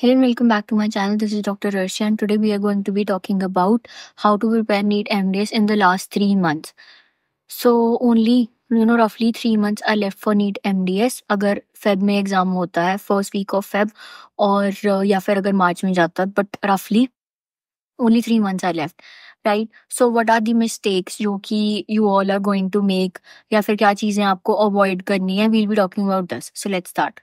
Hey and welcome back to my channel. This is Dr. Arshia and today we are going to be talking about how to prepare NEET MDS in the last three months. So only you know roughly three months are left for NEET MDS अगर Feb में exam होता है first week of Feb और या फिर अगर मार्च में जाता है बट रफली only three months are left right so what are the mistakes जो कि you all are going to make या फिर क्या चीजें आपको avoid करनी है we'll be talking about this so let's start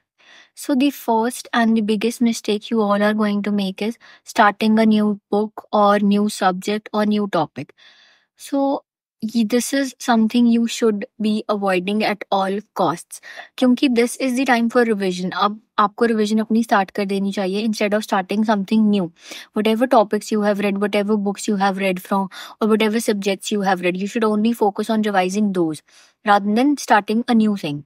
so the first and the biggest mistake you all are going to make is starting a new book or new subject or new topic. So this is something you should be avoiding at all costs क्योंकि this is the time for revision अब आपको revision अपनी start कर देनी चाहिए instead of starting something new whatever topics you have read whatever books you have read from or whatever subjects you have read you should only focus on revising those rather than starting a new thing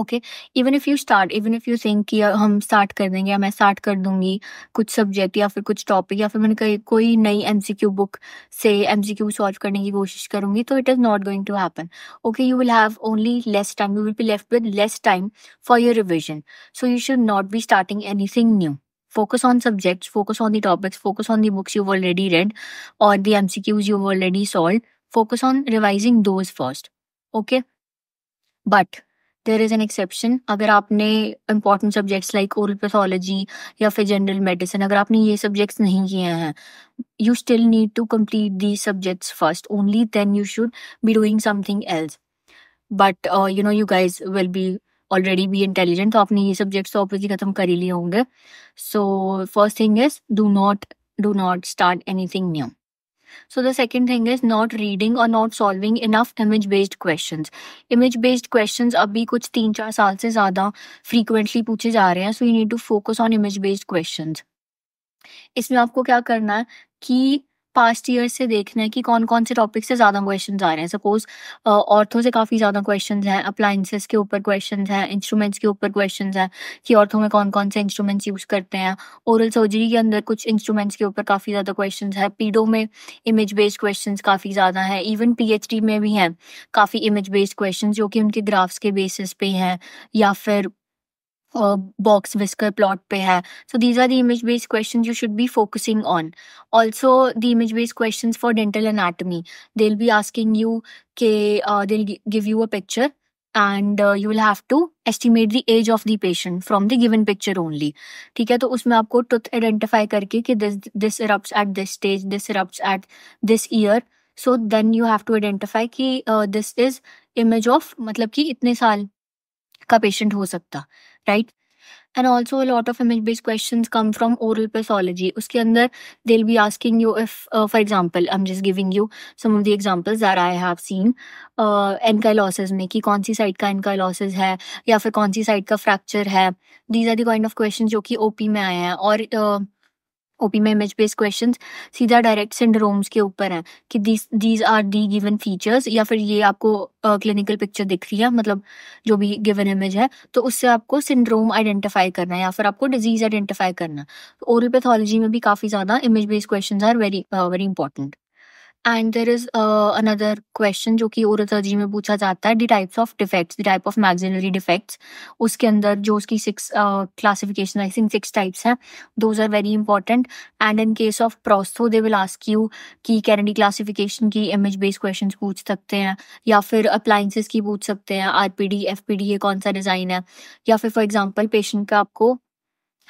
Okay even if you start even if you think कि हम start कर देंगे या मैं start कर दूँगी कुछ subject या फिर कुछ टॉपिक या फिर मैंने कही, कोई नई एमसीक्यू बुक से एमसीक्यू सॉल्व करने की कोशिश करूँगी तो it is not going to happen okay you will have only less time you will be left with less time for your revision so you should not be starting anything new focus on subjects, focus on the topics, focus on the books you've already read or the mcqs you've already solved. Focus on revising those first. Okay? But there is an exception अगर आपने important subjects like oral pathology या फिर general medicine अगर आपने ये subjects नहीं किए हैं you still need to complete the subjects first only then you should be doing something else but you know you guys will be already be intelligent तो आपने ये सब्जेक्ट्स तो ऑब्वियसली खत्म कर ही लिए होंगे. So first thing is do not do not start anything new so the second thing is not reading और not solving enough image based question image based question अभी कुछ तीन चार साल से ज़्यादा फ्रीक्वेंटली पूछे जा रहे हैं so you need to focus on image based question इसमें आपको क्या करना है कि पास्ट ईयर से देखना है कि कौन कौन से टॉपिक से ज़्यादा क्वेश्चन आ रहे हैं। सपोज़ ऑर्थो से काफ़ी ज़्यादा क्वेश्चन हैं अप्लाइंसेस के ऊपर क्वेश्चन हैं इंस्ट्रूमेंट्स के ऊपर क्वेश्चन हैं कि ऑर्थो में कौन कौन से इंस्ट्रूमेंट्स यूज़ करते हैं। ओरल सर्जरी के अंदर कुछ इंस्ट्रूमेंट्स के ऊपर काफ़ी ज़्यादा क्वेश्चन है। पीडो में इमेज बेस्ड क्वेश्चन काफ़ी ज़्यादा है। इवन पी में भी हैं काफ़ी इमेज बेस्ड क्वेश्चन जो कि उनके ग्राफ्स के बेसिस पे हैं। या फिर box whisker plot pe hai. So these are the image based questions you should be focusing on. Also the image based questions for dental anatomy. They'll be asking you ke uh, they'll give you a picture uh, you will have to estimate the age of the patient from the given picture only ठीक है तो उसमें आपको truth identify करके कि this this erupts at this stage this erupts at this year so then you have to identify कि uh, this is image of मतलब कि इतने साल का पेशेंट हो सकता right and also lot lot of image based question come from oral Uske उसके अंदर be be asking you if for example I am just giving you some of the examples I I have seen ankylosis में कि कौन सी side का एनकाइलॉसिस है या फिर कौन सी साइड का फ्रैक्चर है। These are the kind of question जो कि ओपी में आए हैं और uh, ओपी में इमेज बेस्ड क्वेश्चन सीधा डायरेक्ट सिंड्रोम्स के ऊपर है कि these are the given features या फिर ये आपको क्लिनिकल uh, पिक्चर दिख रही है मतलब जो भी गिवन इमेज है तो उससे आपको सिंड्रोम आइडेंटिफाई करना है या फिर आपको डिज़ीज़ आइडेंटिफाई करना है। ओरल पैथोलॉजी में भी काफ़ी ज़्यादा image based question are very very important and there is another question जो कि ओरल सर्जरी में पूछा जाता है the types of defects the type of maxillary defects उसके अंदर जो उसकी six classification I think six types हैं those are very important and in case of prostho they will ask you कि कैनेडी क्लासिफिकेशन की इमेज बेस्ड क्वेश्चन पूछ सकते हैं, या फिर अप्लाइंसेस की पूछ सकते हैं R P D F P D ये कौन सा डिज़ाइन है? या फिर फॉर एग्ज़ाम्पल पेशेंट का आपको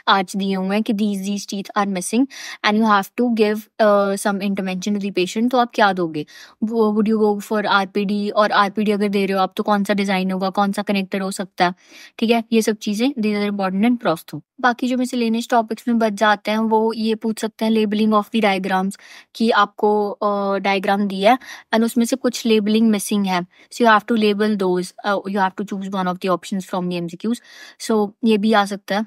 आज दिए हुए हैं कि these these teeth are missing and you have to give some intervention to the patient तो आप क्या दोगे? वो would you go for RPD और आरपीडी अगर दे रहे हो आप तो कौन सा डिज़ाइन होगा? कौन सा कनेक्टर हो सकता है? ठीक है? ये सब चीज़ें these are important and prostho बाकी जो मिसलेनियस टॉपिक्स में बच जाते हैं वो ये पूछ सकते हैं लेबलिंग ऑफ़ द डायग्राम्स कि आपको डायग्राम uh, दिया है एंड उसमें से कुछ लेबलिंग मिसिंग है। So you have to label those you have to choose one of the options from the MCQs सो ये भी आ सकता है।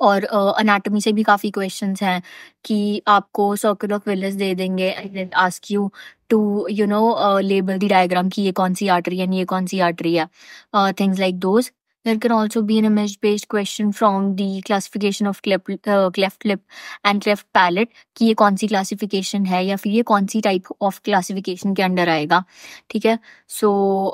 और अनाटमी uh, से भी काफ़ी क्वेश्चन हैं कि आपको सर्कल ऑफ़ विलस दे देंगे and ask you to you know label the diagram कि ये कौन सी आर्टरी है ये कौन सी आर्टरी है। Things like those There can also be an image-based question from the classification of cleft, uh, cleft lip and cleft palate कि ये कौन सी classification है या फिर ये कौन सी type of classification के अंदर आएगा ठीक है so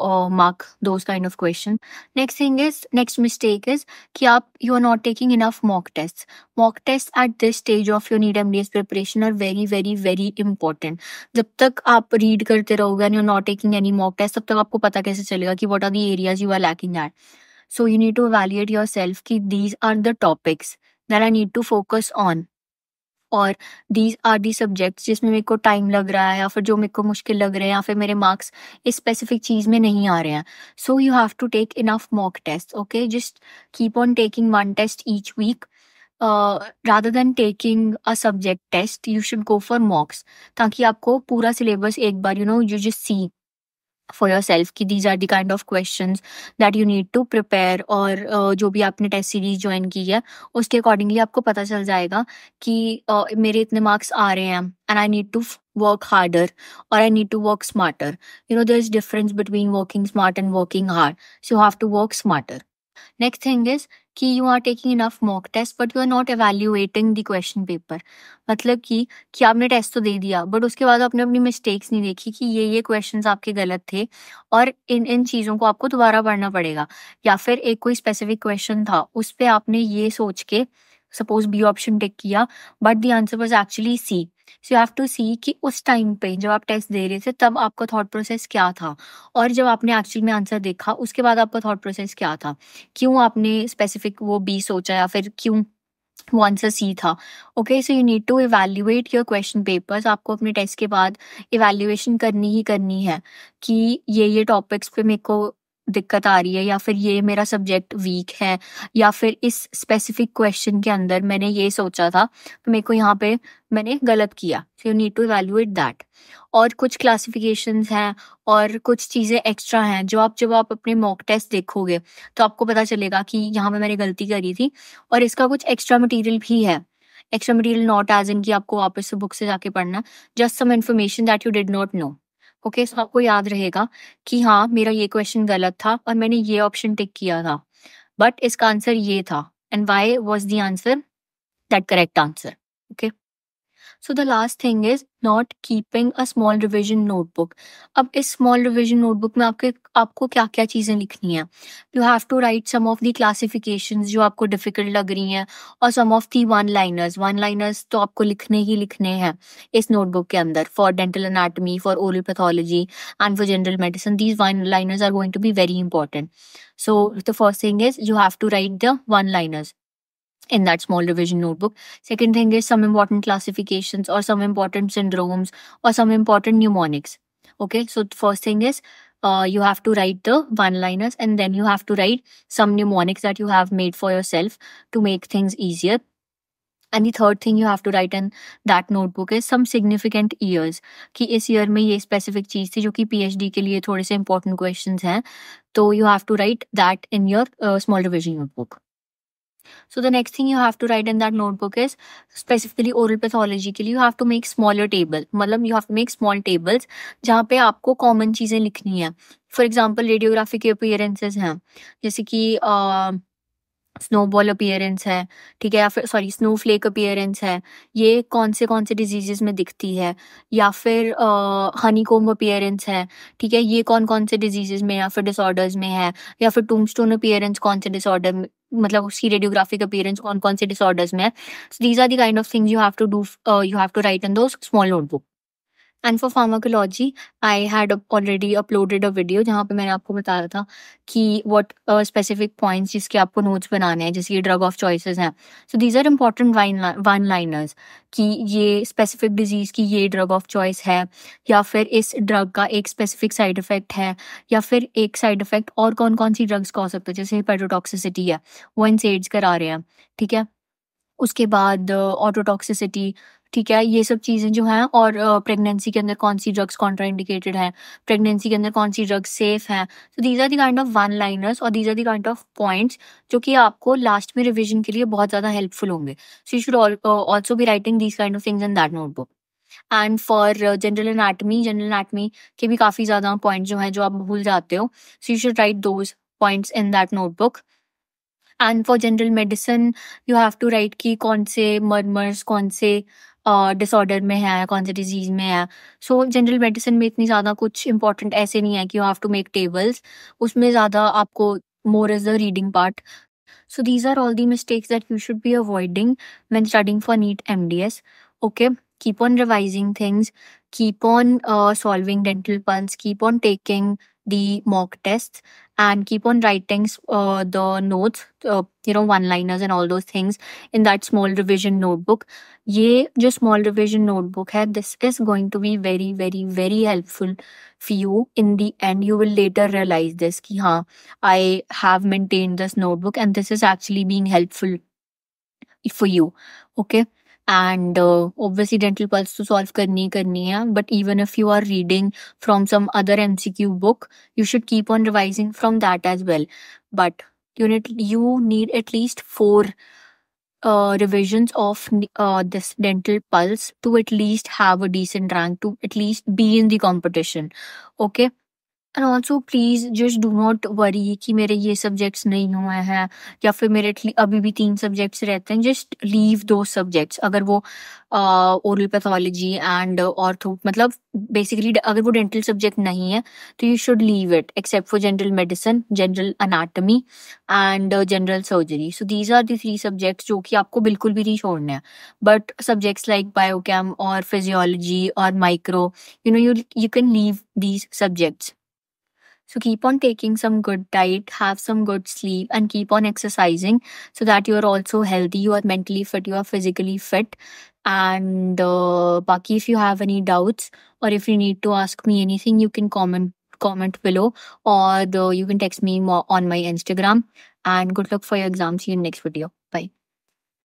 uh, mark those kind of question next thing is next mistake is कि आप you are not taking enough mock tests mock tests at this stage of your need MDS preparation are very very very important जब तक आप read करते रहोगे and you're not taking any mock test तब तक आपको पता कैसे चलेगा कि what are the areas you are lacking at so you need to evaluate yourself कि these are the topics that I need to focus on. और these are the subjects जिसमें मेरे को टाइम लग रहा है या फिर जो मेरे को मुश्किल लग रहे हैं या फिर मेरे मार्क्स इस स्पेसिफिक चीज़ में नहीं आ रहे हैं। So you have to take enough mock test okay just keep on taking one test each week rather than taking a subject test you should go for mocks ताकि आपको पूरा सिलेबस एक बार you know you just see for yourself कि these are the kind of question that you need to prepare और uh, जो भी आपने test series join की है उसके अकॉर्डिंगली आपको पता चल जाएगा कि uh, मेरे इतने मार्क्स आ रहे हैं and I need to work harder or I need to work smarter. You know, there's difference between working smart and working hard. So you have to work smarter. Next thing is, कि you are taking enough mock test but you are not evaluating the question paper मतलब कि कि आपने test तो दे दिया but उसके बाद आपने अपनी मिस्टेक्स नहीं देखी कि ये ये क्वेश्चन आपके गलत थे, और इन इन चीज़ों को आपको दोबारा पढ़ना पड़ेगा। या फिर एक कोई स्पेसिफिक क्वेश्चन था, उस पर आपने ये सोच के सपोज़ बी ऑप्शन टिक किया but the answer was actually C so you have to see कि उस टाइम पे जब आप टेस्ट दे रहे थे, तब आपका थॉट प्रोसेस क्या था? और जब आपने एक्चुअल में आंसर देखा, उसके बाद आपका थॉट प्रोसेस क्या था? क्यों आपने स्पेसिफिक वो बी सोचा या फिर क्यों वो आंसर सी था? Okay so you need to evaluate your question papers आपको अपने टेस्ट के बाद इवेल्युएशन करनी ही करनी है कि ये ये टॉपिक्स पे मेरे को दिक्कत आ रही है या फिर ये मेरा सब्जेक्ट वीक है या फिर इस स्पेसिफिक क्वेश्चन के अंदर मैंने ये सोचा था तो मेरे को यहाँ पे मैंने गलत किया। So you need to evaluate that और कुछ क्लासिफिकेशंस हैं और कुछ चीज़ें एक्स्ट्रा हैं जो आप जब आप अपने मॉक टेस्ट देखोगे तो आपको पता चलेगा कि यहाँ पे मैंने गलती करी थी और इसका कुछ एक्स्ट्रा मटेरियल भी है। Extra material not as in कि आपको वापस से बुक से जाके पढ़ना just some information that you did not know okay सबको आपको याद रहेगा कि हाँ मेरा ये क्वेश्चन गलत था और मैंने ये ऑप्शन टिक किया था। बट इसका आंसर ये था। And why was the answer that correct answer okay so the last thing is not keeping a small revision notebook अब इस स्मॉल रिविजन नोटबुक में आपके, आपको क्या क्या चीज़ें लिखनी है? You have to write some of the classification जो आपको डिफ़िकल्ट लग रही हैं और some of the one liners one liners तो आपको लिखने ही लिखने हैं इस नोटबुक के अंदर for dental anatomy for oral pathology and for general medicine these one liners are going to be very important so the first thing is you have to write the one liners in that small revision notebook. Second thing is some important classifications or some important syndromes or some important mnemonics. Okay, so first thing is uh, you have to write the one liners and then you have to write some mnemonics that you have made for yourself to make things easier. And the third thing you have to write in that notebook is some significant years कि इस year में ये specific चीज थी जो कि PhD के लिए थोड़े से इंपॉर्टेंट क्वेश्चंस हैं तो you have to write that in your small revision notebook So the next thing you have to write in that notebook is specifically oral pathology के लिए you have to make smaller table मतलब you have to make small tables जहाँ पे आपको common चीज़ें लिखनी है। For example radiography के अपियरेंसेज हैं। जैसे कि स्नोबॉल अपियरेंस है, ठीक है? या फिर सॉरी स्नो फ्लेक अपियरेंस है। ये कौन से कौन से डिजीजेस में दिखती है? या फिर हनी कोम्ब अपियरेंस है, ठीक है? ये कौन कौन से डिजीजेस में या फिर डिसऑर्डर्स में है? या फिर टूम स्टोन अपियरेंस कौन से डिसऑर्डर मतलब उसकी रेडियोग्राफिक अपीयरेंस कौन कौन से डिसऑर्डर्स में है। These are the kind of things you have to do you have to write in the small notebook and for pharmacology I had already uploaded a video जहाँ पे मैंने आपको बताया था कि व्हाट स्पेसिफिक पॉइंट्स जिसके आपको नोट्स बनाने हैं, जैसे ये ड्रग ऑफ़ चॉइसेस हैं। So these are important one liners कि ये स्पेसिफिक डिज़ीज़ की ये ड्रग ऑफ़ चॉइस है, या फिर इस ड्रग का एक स्पेसिफिक साइड इफ़ेक्ट है, या फिर एक साइड इफ़ेक्ट और कौन कौन सी ड्रग्स का हो सकता है, जैसे हेपेटोटॉक्सिसिटी है, वो इन सेड्स करा रहे हैं, ठीक है? उसके बाद ऑटोटॉक्सिसिटी ठीक है, ये सब चीज़ें जो हैं और प्रेगनेंसी के अंदर कौन सी ड्रग्स कॉन्ट्रा इंडिकेटेड है प्रेगनेंसी के अंदर कौन सी ड्रग्स सेफ़ है। तो these are the kind of one liners और these are the kind of points जो कि आपको लास्ट में रिविजन के लिए बहुत ज़्यादा हेल्पफुल होंगे। So you should also be writing these kind of things in that notebook and for general anatomy general anatomy के भी काफ़ी ज़्यादा पॉइंट जो हैं जो आप भूल जाते हो। So you should write those points in that notebook and for general medicine you have to write कि कौन से मर्मर्स कौन से डिसऑर्डर में है, कौन से डिज़ीज़ में है। सो जनरल मेडिसिन में इतनी ज़्यादा कुछ इंपॉर्टेंट ऐसे नहीं है कि you have to make tables उसमें ज़्यादा आपको more is the reading part so these are all the mistakes that you should be avoiding man starting for NEET M D S okay keep on revising things keep on solving dental puns keep on taking the mock tests and keep on writing uh, the notes uh, you know one liners and all those things in that small revision notebook. Ye jo small revision notebook hai this is going to be very very very helpful for you. In the end you will later realize this ki haan i have maintained this notebook and this is actually being helpful for you. Okay? And obviously dental pulse तो solve करनी ही करनी है but even if you are reading from some other M C Q book you should keep on revising from that as well but unit you need at least four revision of this dental pulse to at least have a decent rank to at least be in the competition okay and also please just do not worry कि मेरे ये subjects नहीं हुए हैं, या फिर मेरे अभी भी तीन सब्जेक्ट्स रहते हैं। जस्ट लीव दो सब्जेक्ट्स अगर वो ओरल पैथोलॉजी एंड ऑर्थो मतलब बेसिकली अगर वो डेंटल सब्जेक्ट नहीं है तो you should leave it except for general medicine general anatomy and general surgery so these are the three subjects जो कि आपको बिल्कुल भी नहीं छोड़ने हैं। बट सब्जेक्ट्स लाइक बायोकेम और फिजियोलॉजी और micro you know you you can leave these subjects So keep on taking some good diet, have some good sleep, and keep on exercising so that you are also healthy, you are mentally fit, you are physically fit. And uh, Baki, if you have any doubts or if you need to ask me anything, you can comment comment below or the, you can text me more on my Instagram. And good luck for your exams. See you in next video. Bye.